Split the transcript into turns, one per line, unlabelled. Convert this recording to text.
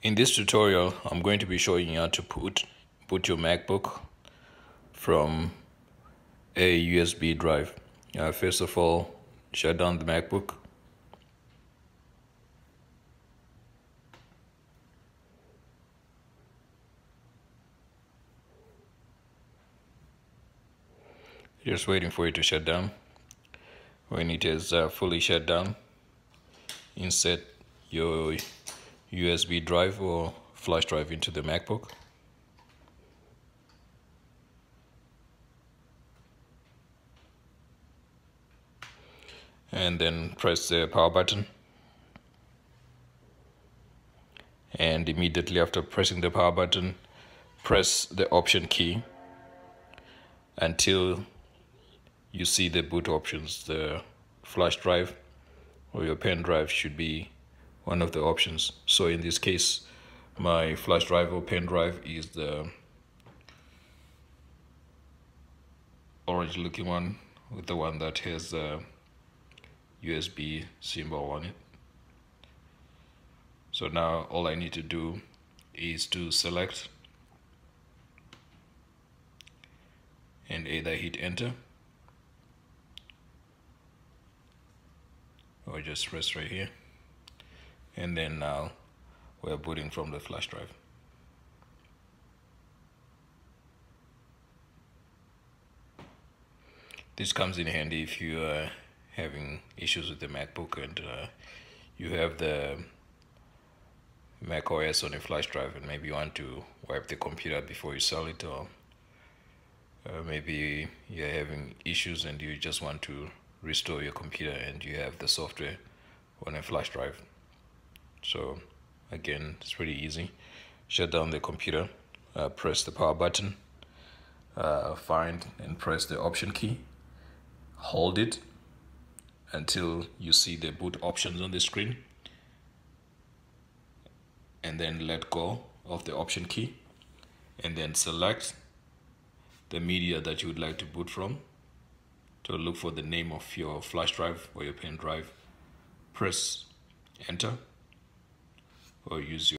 In this tutorial, I'm going to be showing you how to boot, boot your MacBook from a USB drive. Uh, first of all, shut down the MacBook. Just waiting for it to shut down. When it is uh, fully shut down, insert your USB drive or flash drive into the MacBook. And then press the power button. And immediately after pressing the power button, press the option key until you see the boot options. The flash drive or your pen drive should be one of the options. So in this case, my flash drive or pen drive is the orange looking one with the one that has the USB symbol on it. So now all I need to do is to select and either hit enter or just press right here and then now we're booting from the flash drive. This comes in handy if you are having issues with the MacBook and uh, you have the Mac OS on a flash drive and maybe you want to wipe the computer before you sell it or uh, maybe you're having issues and you just want to restore your computer and you have the software on a flash drive so again it's pretty easy. Shut down the computer uh, press the power button uh, find and press the option key hold it until you see the boot options on the screen and then let go of the option key and then select the media that you would like to boot from to look for the name of your flash drive or your pen drive. Press enter or use your